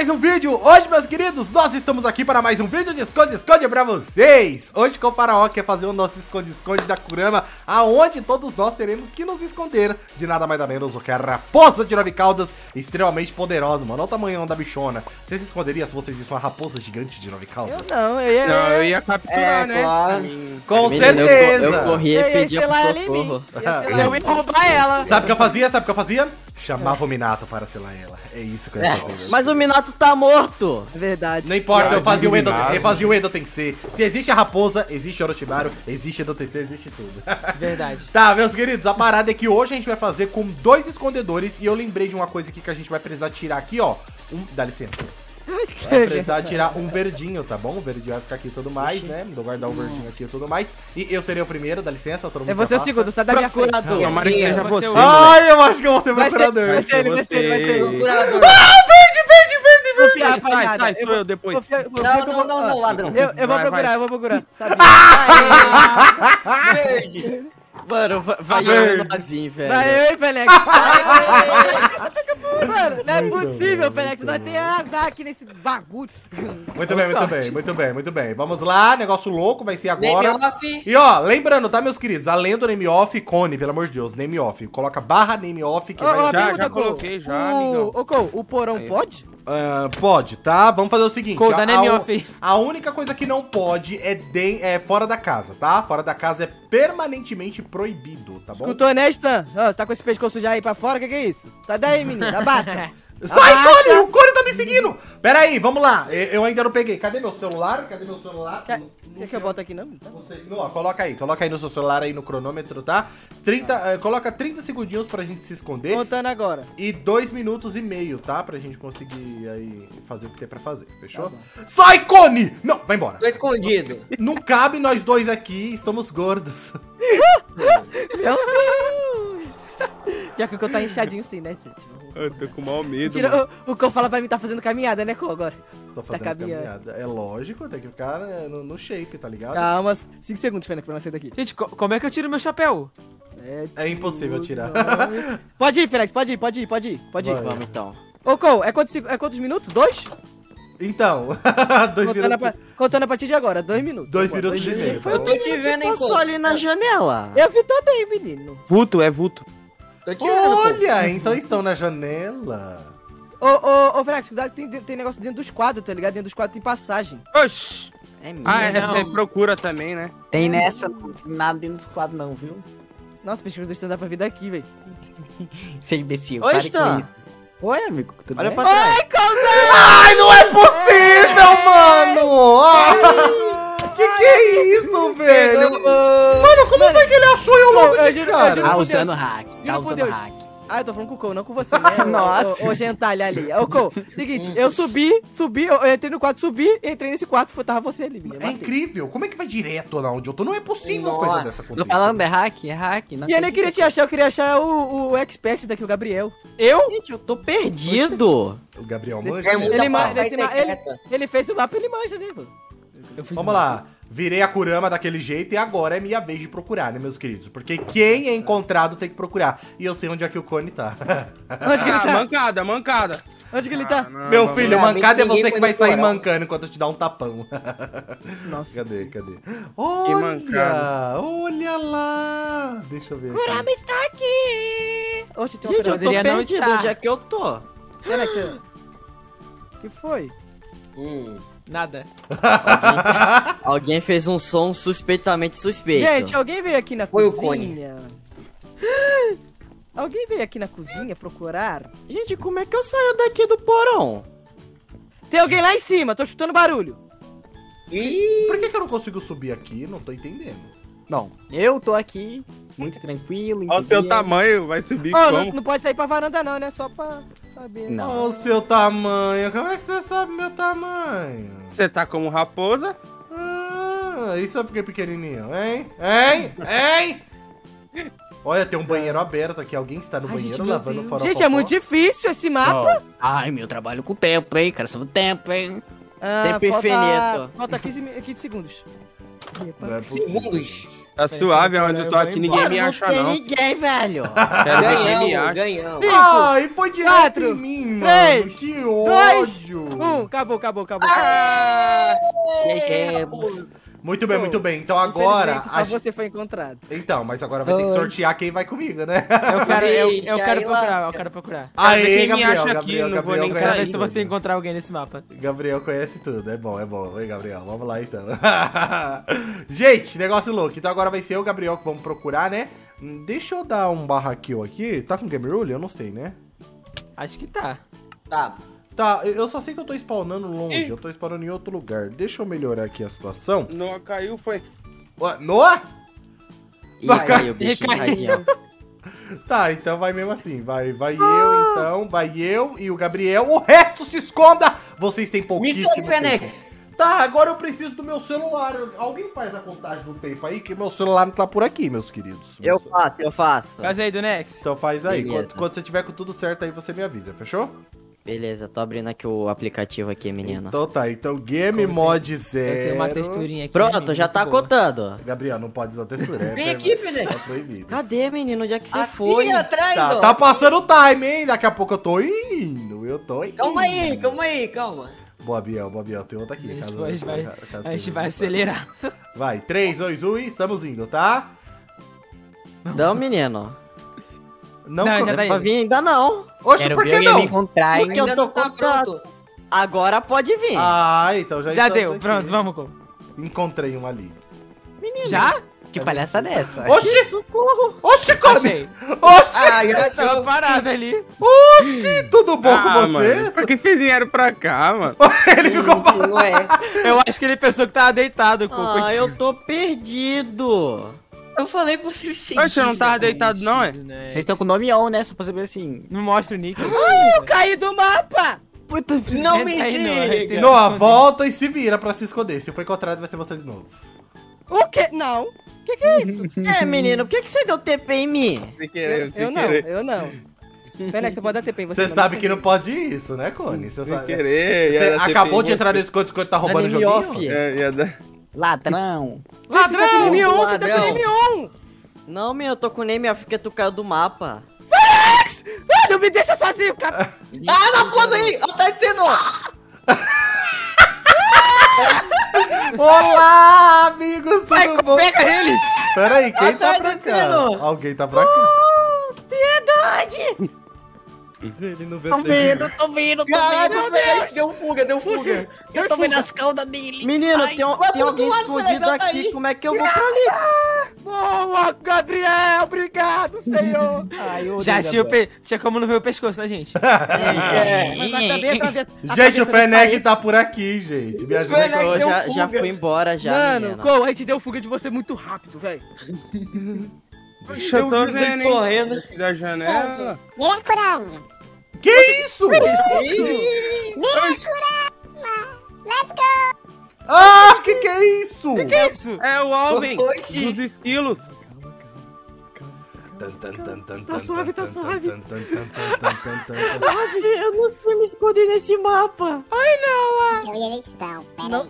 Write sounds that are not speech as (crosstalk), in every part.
Mais um vídeo. Hoje, queridos, nós estamos aqui para mais um vídeo de esconde-esconde para vocês. Hoje com o Faraó quer fazer o nosso esconde-esconde da Kurama, aonde todos nós teremos que nos esconder de nada mais nada menos do que a raposa de nove caudas, extremamente poderosa, mano. Olha o tamanho da bichona. Você se esconderia se vocês vissem uma raposa gigante de nove caudas? Eu não, eu ia... Não, eu ia capturar, É, né? claro. Com Menino, certeza. Eu, eu corria e ia pedia pro socorro. (laughs) Eu ia roubar (laughs) ela. Sabe o que eu fazia? Sabe o que eu fazia? Chamava o Minato para selar ela. É isso que eu ia fazer. velho. Mas o Minato tá morto. É verdade. Não importa, eu fazia o Edo, eu fazia o Edo tem que ser. Se existe a raposa, existe Orochimaru, existe Edo Tensei, existe tudo. (laughs) Verdade. tá, meus queridos, a parada é que hoje a gente vai fazer com dois escondedores e eu lembrei de uma coisa aqui que a gente vai precisar tirar aqui, ó. Um, dá licença. Vai precisar tirar um verdinho, tá bom? O verdinho vai ficar aqui e tudo mais, né? Vou guardar o verdinho aqui e tudo mais. E eu serei o primeiro, dá licença, todo mundo É você o segundo, sai da minha. Procurador. Tomara que seja Você é o-. Ai, eu acho que eu vou ser Vai ser, procurador. vai ser vai ser vai ser. Procurador. Confia, Sai, rapaziada. sai, Eu sou vou- eu depois. confia- confia Não, não, vou- não, não, ladrão. Eu, eu vou Vai, procurar, vai. eu vou procurar. Sabia? Verde. (laughs) Mano, vai, vai Verde. eu assim, velho. Vai eu, Felex. Mano, não é possível, Felex. Nós temos azar aqui nesse bagulho. Muito bem, muito bem, muito bem, muito bem. Vamos lá, negócio louco, vai ser agora. Name off. E ó, lembrando, tá, meus queridos? Além do name off, cone, pelo amor de Deus, name off. Coloca barra name off que vai. Já- já coloquei, já, o, amigão. Ô, Cole, o porão Aí. pode? Ah, pode, tá? Vamos fazer o seguinte. A, name a- a única coisa que não pode é, de, é fora da casa, tá? Fora da casa é permanentemente proibido, tá bom? Escutou, né, Stan? Ó, tá com esse pescoço já aí pra fora, o que que é isso? Sai daí, menino, abate. (laughs) Sai, Ah, Cone! tá. O Cone tá me seguindo! Pera aí, vamos lá. Eu, eu ainda não peguei. Cadê meu celular? Cadê meu celular? Quer, Não- quer que eu boto aqui, não? Não sei. Não, ó, coloca aí, coloca aí no seu celular aí no cronômetro, tá? 30, eh, coloca 30 segundinhos pra gente se esconder Contando agora. e 2 minutos e meio, tá? Pra gente conseguir aí fazer o que tem pra fazer, fechou? Tá. Sai, Cone! Não, vai embora. Tô escondido. Não cabe nós dois aqui, estamos gordos. (laughs) Meu Deus! Já que o Cole tá inchadinho sim, né, gente? Eu tô com maior medo. Tira, o, o Cole fala pra mim tá fazendo caminhada, né, Cole, agora? Tô fazendo caminhando. caminhada. É lógico, tem que ficar né, no, no shape, tá ligado? Calma, 5 segundos, Fênix, pra nós sair daqui. Gente, co- como é que eu tiro meu chapéu? É impossível tirar. Pode ir, Fênix, pode ir, pode ir, pode ir, pode ir. Vai. Vamos então. Ô, Cole, é quantos, é quantos minutos? Dois? Então, (laughs) dois Contando a, minutos. pa- contando a partir de agora, dois minutos. Dois minutos e meio. tá Eu tô te vendo, hein, Passou ali na janela. Eu vi também, menino. Vulto, é vulto. Tô. Olha, então estão na janela. Ô, ô, ô, Fênix, cuidado que tem, tem negócio dentro dos quadros, tá ligado? Dentro dos quadros tem passagem. Oxi. É minha. Ah, é procura também, né? Tem nessa, nada dentro dos quadros não, viu? Nossa, pesquisa do stand dá pra vir daqui, velho. (laughs) Você é imbecil. Oi, Stan. Oi, amigo. Tudo Olha bem? pra trás. Ai, Cole! Ai, não é possível, mano! Ah, que é isso, velho? Mano, como foi que ele achou eu logo Eu de eu cara? Tá usando hack. Tá usando hack. Ah, eu tô falando com o Cole, não com você, né? (laughs) Nossa. Ô, gentalha ali. Ô, Cole, seguinte, eu subi, subi, eu entrei no quarto, subi, entrei nesse quarto, foi- tava você ali. É incrível, como é que vai direto lá onde eu tô? Não é possível uma coisa Nossa. dessa Tô acontecer. falando, é hack, é hack. Não E eu nem queria te achar, eu queria achar o, o expert daqui, o Gabriel. Eu? Gente, eu tô perdido. O Gabriel manja É Ele ele-. Ele fez o mapa, ele manja, né, mano? Eu fiz Vamos lá. Virei a Kurama daquele jeito e agora é minha vez de procurar, né, meus queridos? Porque quem é encontrado tem que procurar. E eu sei onde é que o Cone tá. Onde que ele Ah, tá? mancada, mancada. Onde que ele tá? Ah, não, Meu vamos filho, mancada é você que vai sair mancando enquanto eu te dar um tapão. (laughs) Nossa. Cadê, cadê? Olha, mancada. olha lá. Deixa eu ver. Kurama está aqui! Oxe, tem uma Gente, eu tô não perdido. Onde é que eu tô? Aí, você- (gasps) que foi? Hum. Nada. Alguém fez um som suspeitamente suspeito. Gente, alguém veio aqui na Foi o cozinha? (gasps) Alguém veio aqui na cozinha procurar? Gente, como é que eu saio daqui do porão? Tem alguém lá em cima, tô chutando barulho. Ih, Por que, que eu não consigo subir aqui? Não tô entendendo. Bom, eu tô aqui, muito tranquilo. Olha o seu tamanho, vai subir Ô, não, como? não pode sair pra varanda não, né? Só pra saber. Não. Olha o seu tamanho. Como é que você sabe meu tamanho? Você tá como raposa? Ah, isso é porque é pequenininho, hein? Hein? Hein? Olha, tem um banheiro aberto aqui. Alguém está no Ai, banheiro gente, lavando fora Gente, é muito difícil esse mapa. Ai, meu trabalho com o tempo, hein? Cara, sobre o tempo, hein? Ah, Tempo falta, infinito. falta 15, mi- 15 segundos. Não é possível. Tá suave, onde eu tô aqui, ninguém me acha, não. ninguém, velho. (laughs) Quero ver quem me Ganhamos, acha. ganhamos. Ai, foi direto quatro, em mim, mano. três, que dois, ódio. Um, acabou, acabou, acabou. Ah, Muito bem, muito bem. Então agora... Só a- você foi encontrado. Então, mas agora vai ter que sortear quem vai comigo, né? Eu quero, eu, eu quero aí procurar, eu quero procurar. Aê, quem me Gabriel, acha aqui, Gabriel, não vou Gabriel nem ver se você encontrar alguém nesse mapa. Gabriel conhece tudo, é bom, é bom. Vem, Gabriel, vamos lá então. (laughs) Gente, negócio louco. Então agora vai ser eu, Gabriel, que vamos procurar, né? Hum, Deixa eu dar um barra kill aqui. Tá com game rule? Eu não sei, né? Acho que tá. Tá. Tá, eu só sei que eu tô spawnando longe. Ih. Eu tô spawnando em outro lugar. Deixa eu melhorar aqui a situação. Noah caiu, foi. Ué, Noah? Ih, Vai, caiu bichinho, caiu. tadinho. (laughs) Tá, então vai mesmo assim. Vai, vai eu, então. Vai eu e o Gabriel. O resto se esconda! Vocês têm Me pouquíssimo tempo. Tá, agora eu preciso do meu celular. Alguém faz a contagem do tempo aí, que meu celular não tá por aqui, meus queridos. Eu faço, eu faço. Faz aí do Nex. Então faz aí. Quando, quando você tiver com tudo certo aí, você me avisa, fechou? Beleza, tô abrindo aqui o aplicativo aqui, menino. Então tá, então Game Mod Eu Zero. tenho uma texturinha aqui. Pronto, menino, já tá boa. contando. Gabriel, não pode usar textura. É, Vem é- aqui, Fenec. É proibido. Cadê, menino? Onde é que você Aqui foi? atrás, Tá, tá passando o time, hein? Daqui a pouco eu tô indo. Eu tô indo. Calma aí, calma aí, calma. Boa, Biel, boa, Biel. Tem outra aqui. A gente caso- vai, caso a gente vai acelerar. (laughs) Vai, 3, 2, 1 e estamos indo, tá? Não, menino. Não, Não, já tá vir ainda não. Oxe, Quero por que não? encontrar? Porque eu Ainda tô não tá contando. pronto. Agora pode vir. Ah, então já Já deu, aqui. pronto, vamos, com. Encontrei um ali. Já? Que é essa? Oxi! Socorro. Oxi! Achei. Oxi! Ah, já Tava parado ali. Oxi! Tudo bom ah, com você? Mano, por que vocês vieram pra cá, mano? (laughs) Ele ficou parado. É. Eu acho que ele pensou que tava deitado. Ah, eu tô perdido. Eu falei você sim. Oxe, eu não tava deitado, não, é? Vocês estão com o nome on, né? Só pra saber assim. Não mostra o nick. Eu caí do mapa! Puta. Não aí, me diga. Noah, volta e se vira pra se esconder. Se for encontrado, vai ser você de novo. O quê? Não. O que, que é isso? É, menino, por que, que você deu TP em mim? Sem querer, eu, sem eu não, querer. eu não. Pena que você pode dar TP em você. Você sabe que não pode isso, né, Cone? Você Sem sabe. querer. Acabou de entrar nesse coisa que tá roubando o joguinho? off. É, ia dar- Ladrão. Ladrão! Você tá com name 1, você tá com Ladrão. name 1! Não, meu, eu tô com off porque tu caiu do mapa. Ah, não me deixa sozinho, cara! Ah, não pode aí! Ó, tá entendendo? (laughs) Olá, amigos, tudo bom? Pega eles! Pera aí, quem Ah, tá tá pra cá? Alguém tá pra cá? Piedade! Ele não vê Tô vendo, tô vendo, tô Caralho, vendo. velho, deu fuga, deu fuga. Eu tô vendo as caudas dele. Menino, Ai, tem, um- tem alguém escondido aqui. aí. Como é que eu vou pra ali? Boa, Gabriel! Obrigado, senhor! Ai, eu Já tinha, pe... tinha como não ver o pescoço, né, gente? (laughs) É. Mas também atravessa. Gente, o atravessa Fenec tá por aqui, gente. Me ajuda deu já, já fui embora já, Mano. Cole, a gente deu fuga de você muito rápido, velho. Eu tô vendo, correndo. Aqui Da janela. Que isso? Ih, Ah, que que é isso? Que é isso? É o Alvin Oxi. dos esquilos. Tá suave, tá suave. Nossa, eu não fui me esconder nesse mapa. Que eles estão, peraí.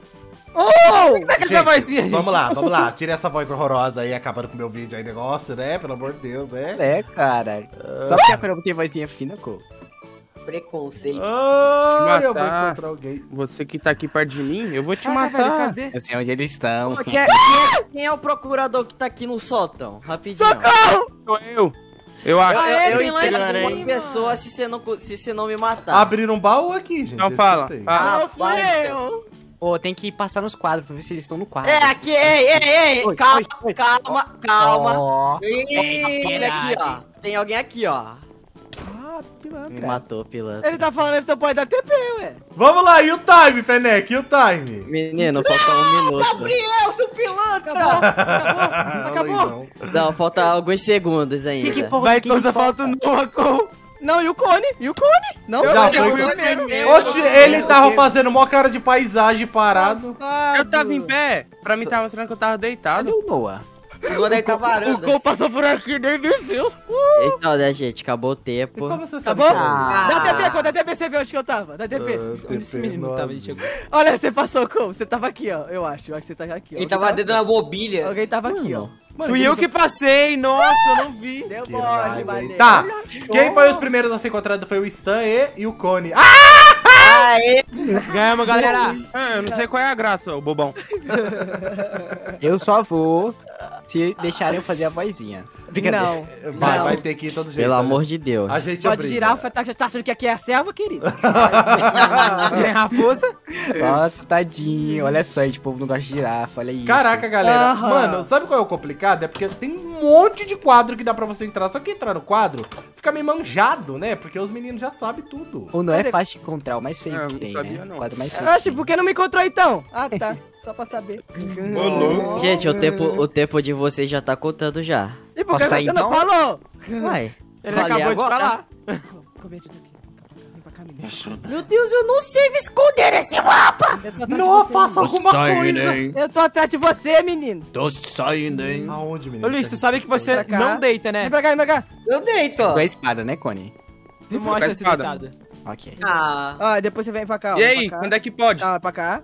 Como é que é essa vozinha, gente? Vamos lá, vamos lá. Tira essa voz horrorosa aí, acabando com o meu vídeo aí, negócio, né? Pelo amor de Deus, né? É, cara. Só porque a Carol tem vozinha fina, co. Preconceito. Ai, eu vou matar. encontrar alguém. Você que tá aqui perto de mim, eu vou te Caraca, velho, matar. cadê? Eu sei onde eles estão. Quem é, quem é- quem é o procurador que tá aqui no sótão? Rapidinho. Sou eu. Eu acho. Eu, eu, eu Eu uma hein? pessoa se você não, se você não me matar. Abriram um baú aqui, gente. Não fala, que tem. fala. Não fui Rapaz, eu! Ô, tem que passar nos quadros pra ver se eles estão no quadro. É, aqui, ei, ei, ei, Oi, calma, oi, oi. calma, calma. Ó. Ih, Olha aqui, ó. Tem alguém aqui, ó. Me pilantra. matou, pilantra. Ele tá falando, então pode dar TP, ué. Vamos lá, e o time, Fenec? E o time? Menino, falta um minuto. Gabriel, seu pilantra! Não, Acabou. não. Não, falta alguns segundos ainda. Que que importa? Vai que coisa falta com. Não, e o Cone? E o Cone? Não, Eu Já fui o o primeiro. Oxe, ele tava fazendo mó cara de paisagem parado. Eu tava em pé. Pra mim tava mostrando que eu tava deitado. Cadê o Noah? Agora aí tá O varanda. Cole passou por aqui, nem me viu. Então, né, gente? Acabou o tempo. Como você sabe? bom? que é? Ah. Dá TP, Cole, dá TP, você vê onde que eu tava. Dá TP. Ah, Onde esse menino nossa. tava? Chegou. Olha, você passou, Cole. Você tava aqui, ó. Eu acho. Eu acho que você tava aqui. ó. Ele Alguém tava dentro da mobília. Alguém tava aqui, ó. Fui eu que passei, nossa, eu não vi. Deu Que mole, mané. Tá, quem foi os primeiros a se encontrar foi o Stan e, e o Cone. Ah! Aê! Ganhamos, galera. Ah, eu não sei qual é a graça, ô bobão. (laughs) Eu só vou se deixarem eu fazer a vozinha. Não. Vai, não. vai ter que ir todo jeito. Pelo né? amor de Deus. A gente Pode obriga. girar, tá, já tá achando que aqui é a selva, querido. (laughs) Tem raposa? Nossa, tadinho. Olha só, gente, o povo não gosta de girafa, olha isso. Caraca, galera. Mano, sabe qual é o complicado? É porque tem um monte de quadro que dá pra você entrar. Só que entrar no quadro fica meio manjado, né? Porque os meninos já sabem tudo. Ou não é fácil de encontrar, o mais feio É, que não tem, sabia, né? não. O quadro mais feio. Acho, por que não me encontrou então? Ah, tá. (laughs) Só pra saber. Ô. Gente, o tempo, o tempo de vocês já tá contando já. E por que Posso você sair, não então? falou? Uai. Ele falei acabou de agora. falar. Vem pra cá, menino. Meu Deus, eu não sei me esconder nesse mapa. De Não, faça alguma coisa. Eu tô atrás de você, menino. Tô saindo, hein? Aonde, menino? Ô, Luiz, tu sabe que você Vem pra cá. não deita, né? Vem pra cá, vem pra cá. Eu deito, ó. Com a espada, né, Cone? Tu mostra essa espada. deitada. Ok. Ah. Ó, depois você vem pra cá, ó. E vem aí, pra cá. quando é que pode? Tá, pra cá.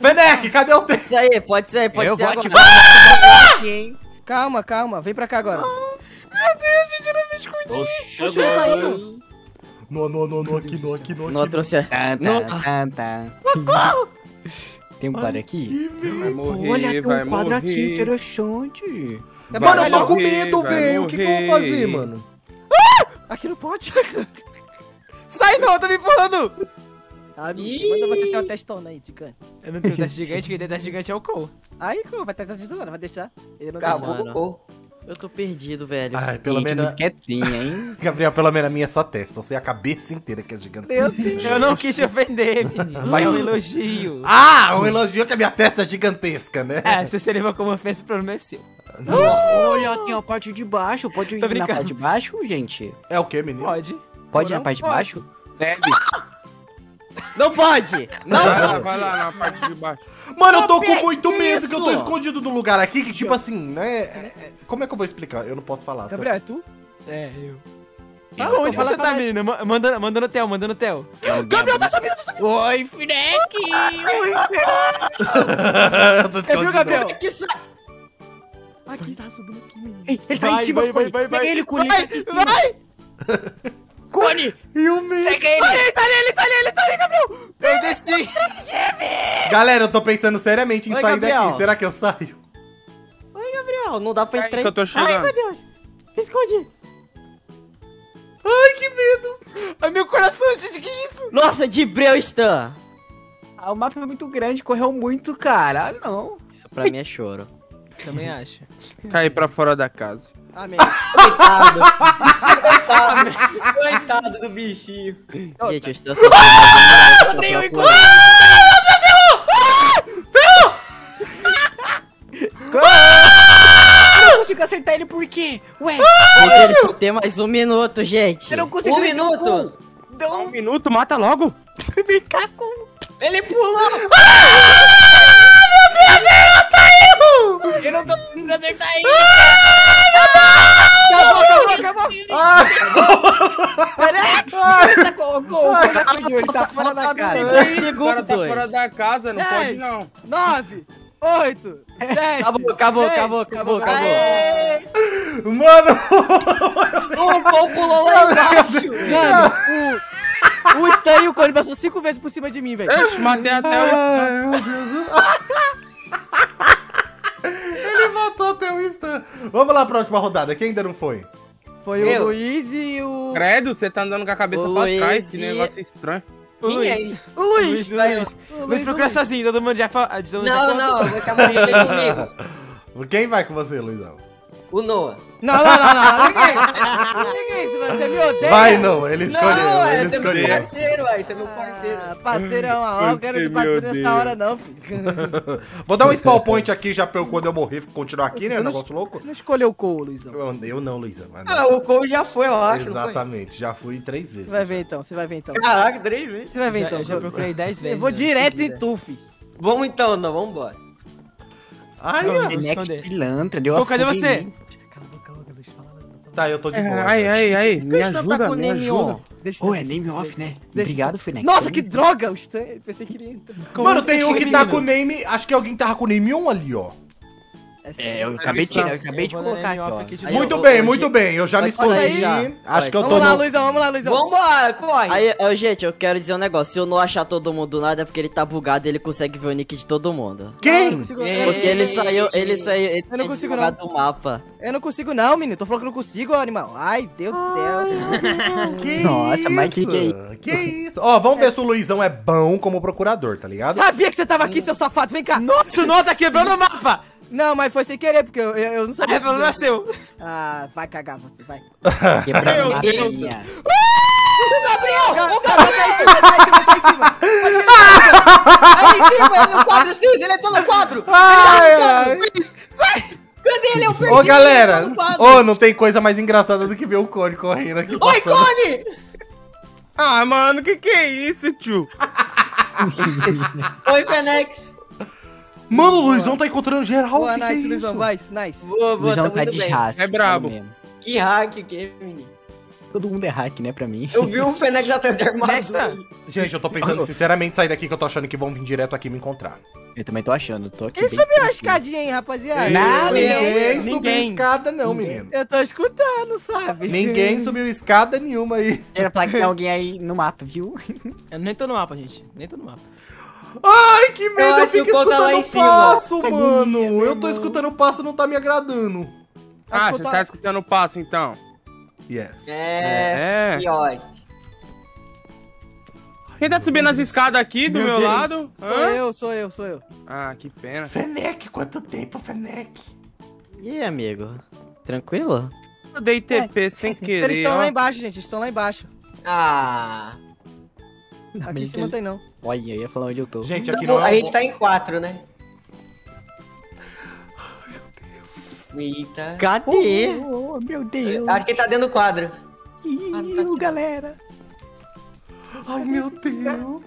Fenec, cadê o texto? Isso aí, pode ser, pode eu ser vou agora. hein? Calma, calma. Vem pra cá agora. Tô chegando. No, no, no, no, aqui, no, aqui, no, Não aqui. trouxe a... Tá, Não. tá, tá, tá. Tem um quadro aqui? Vai morrer, Olha, tem vai um quadro aqui interessante. Vai Mano, eu tô com medo, velho. O que, que eu vou fazer, mano? Aqui não pode. (laughs) Sai não, tá me empurrando. Ah, Ih. manda você ter uma testona aí, gigante. Eu não tenho (laughs) teste gigante, quem tem teste gigante é o Cole. Aí, como? Vai ter testona, vai deixar. Ele não Acabou. mano. pô. Eu tô perdido, velho. Ai, pelo Gente, menos. muito quietinha, hein? (laughs) Gabriel, pelo menos a minha é só testa. Eu sei a cabeça inteira que é gigante. Deus me Eu não quis te ofender, (laughs) menino. Mas- É um elogio. Ah, um elogio que a minha testa é gigantesca, né? É, se você levou como ofensa, o problema é seu. Olha, tem a parte de baixo. Pode ir na parte de baixo, gente? É o que, menino? Pode. Pode ir na parte de pode. baixo? Neve. Não pode! Não Vai lá, pode! vai lá na parte de baixo. Mano, eu tô com muito medo que eu tô escondido num lugar aqui que, tipo assim, né? é- é- Como é que eu vou explicar? Eu não posso falar. Gabriel, é tu? É, eu. Ah, onde fala você tá, menino? Ma- Manda, manda no tel, manda no tel. Gabriel tá subindo, tá subindo. Oi, Freck! Oi, (laughs) Eu tô Você viu. Gabriel? Que. Aqui, tá subindo aqui, menino. Ele tá Vai, em cima, vai, Cone. vai, vai, Pega vai. ele. Vai, vai! Cone, E o medo. segue ele. Ele tá ali, ele tá ali, ele tá ali, Gabriel! Eu desci! Galera, eu tô pensando seriamente em Oi, sair Gabriel. daqui. Será que eu saio? Oi, Gabriel, não dá pra entrar. que eu tô Ai, chegando. meu Deus. Escondi. Ai, que medo. Ai, meu coração, gente, que isso? Nossa, de Breu Stan. Ah, o mapa é muito grande, correu muito, cara. Ah, não. Isso pra mim é choro. Também acho. (laughs) Cair pra fora da casa. Amém. Coitado. Coitado. Coitado do bichinho. Gente, eu estou sofrendo. Odeio Eu tô igual. Eu não consigo acertar ele por quê? Ué, procurando. Ele só tem mais um minuto, gente. eu não consigo Um acertar o minuto. gol. Um Não, minuto, mata logo. vem cá com... Ele pulou. Eu não tô conseguindo acertar ele. Acabou, acabou, acabou. Ele tá com o gol, ele tá fora da cara. Dois O cara tá fora da casa, não pode não. Nove, oito, sete. Acabou, acabou, acabou, acabou, acabou. Mano! O gol pulou lá embaixo. Mano, o, o Stan e o Cone passou cinco vezes por cima de mim, velho. Matei até o... Ele matou até o Stan. Vamos lá pra última rodada. Quem ainda não foi? Foi Eu. o Luiz e o... Credo, você tá andando com a cabeça O pra Luiz trás, que e- negócio estranho. O Quem é Luiz. isso? O Luiz. Luiz, o Luiz. O Luiz Luiz, procura o Luiz. sozinho, todo mundo já fa- todo mundo já Não, não, eu vou chamar ele comigo. Quem vai com você, Luizão? O Noah. Não, não, não, não. Ninguém. Ninguém, se você me odeia. Vai não, ele escolheu, Não, ele é seu meu escolheu. parceiro, ué. Você é meu parceiro. Ah, parceirão, ó, eu quero Você de parceiro nessa odeia. hora não, filho. (laughs) Vou dar um spawn point aqui já pra eu, quando eu morrer, continuar aqui, né? Você Um não- negócio louco. Você não escolheu o Cole, Luizão. Eu, eu não, Luizão. mas Ah, não. o Cole já foi, eu acho. Exatamente, já fui três vezes. Você vai ver então, você vai ver então. Caraca, três vezes. Você vai ver Já- então. eu já procurei 10 vezes. Eu vou né, direto em tu, filho. Vamos então, não, vamos embora. Ai, ó. esconder. pilantra, deu Ô, a cadê você? Cala a boca. Tá, eu tô de boa. Ai, já. ai, ai, me Stan ajuda, tá com me name on? ajuda. Deixa, Ô, é name deixa, off, né? deixa. Obrigado, Fenex. Nossa, que droga! Pensei que ele ia entrar. Mano, tem um que tá com o name. Acho que alguém tava com o name 1 ali, ó. É, eu acabei de eu acabei de Eu colocar aqui, ó. aqui. Muito bem, muito bem. Eu já me já. Acho que eu tô Vamos lá, no... Luizão, vamos lá, Luizão. Vambora, corre. Aí, ô, gente, eu quero dizer um negócio. Se eu não achar todo mundo do nada, é porque ele tá bugado e ele consegue ver o nick de todo mundo. Não, eu não Quem? consigo, É. Porque ele saiu, ele saiu, ele Eu não consigo, desbugado o mapa. eu não consigo não, menino. Tô falando que eu não consigo, animal. Ai, Deus do céu. Que (laughs) Nossa, mas que isso? que é Que isso? Ó, vamos ver se o Luizão é bom como procurador, tá ligado? Sabia que você tava aqui, seu safado. Vem cá. Nossa, o Nó tá quebrando o mapa! Não, mas foi sem querer, porque eu, eu, eu não sabia. É, pelo menos seu. Ah, vai cagar você, vai. (laughs) Quebrando Deus. linha. Gabriel, o Gabriel. cair em cima, cair em cima, cair em cima. Aí em cima, ele no quadro cinza, ele entrou no quadro. Ai, ai. Cadê ele? Eu perdi Ô, galera. quadro. Ô, não tem coisa mais engraçada do que ver o Cone correndo aqui. Oi. Cone! Ah, mano, que que é isso, tio? Oi, Fenex. Mano, o Luizão tá encontrando geral. Boa, que que é nice? Luizão, vai, nice. Boa, boa, Luizão tá tá de bem. É brabo. sério mesmo. Que hack que menino. Todo mundo é hack, né, pra mim. Eu vi o Fenex atrás da armadura. Gente, eu tô pensando (laughs) sinceramente sair daqui que eu tô achando que vão vir direto aqui me encontrar. Eu também tô achando, tô aqui Ele bem subiu a escadinha, hein, rapaziada? Nada, ninguém, ninguém. subiu escada não, menino. Eu tô escutando, sabe? Ninguém subiu escada nenhuma aí. Era pra que tem alguém aí no mapa, viu? Eu nem tô no mapa, gente. Nem tô no mapa. Ai, que medo, eu, que fico tá escutando o cima. passo, Agonia, mano. meu Eu tô escutando o passo não tá me agradando. Ah, Acho você que eu tá tô- escutando o passo, então. Yes. É, É. que ódio. Quem tá subindo as escadas aqui do Meu meu, lado? Sou Hã? eu, sou eu, sou eu. Ah, que pena. Fenec, quanto tempo, Fenec? E aí, amigo? Tranquilo? Eu dei TP sem Eles querer, estão lá embaixo, gente, eles estão lá embaixo. Ah. Aqui em cima não tem não. Olha, eu ia falar onde eu tô. Gente, aqui não a é gente tá em quatro, né? Eita. Cadê? Oh, meu Deus. Acho que ele tá dentro do quadro. Ih, galera. Ai, meu Deus.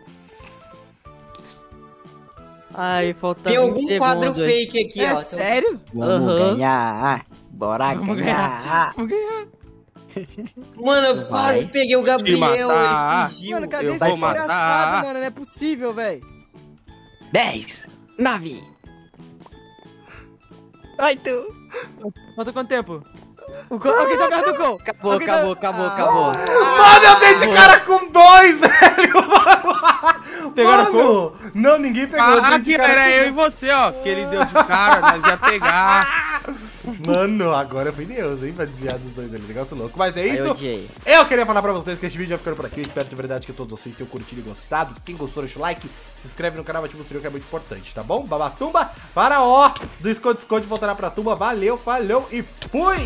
Ai, falta Tem 20 algum quadro segundos. fake aqui, é ó. sério? Vamos Aham. ganhar. Bora Vamos ganhar. Vamos ganhar. Mano, eu quase peguei o Gabriel, matar. ele. Mano, cadê Eu esse desgraçado, matar. mano? Não é possível, velho. 10, 9, 8, Falta quanto tempo? O Cole, alguém tá perto do Cole. Acabou, Alguém tá- acabou, acabou, Ah. acabou. Mano, eu dei de cara com dois, (laughs) velho. Pegaram Mano. Não, ninguém pegou. Ah, aqui cara era eu e você, ó. Que ele deu de cara, nós ia pegar. (laughs) Mano, agora foi Deus, hein? Pra desviar dos dois ali. Negócio louco. Mas é eu isso. odiei. Eu queria falar pra vocês que este vídeo vai ficando por aqui. Eu espero de verdade que todos vocês tenham curtido e gostado. Quem gostou, deixa o like. Se inscreve no canal, ativa o sininho que é muito importante, tá bom? Babatumba, para ó do Esconde Esconde voltará pra tumba. Valeu, falou e fui!